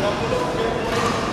Não,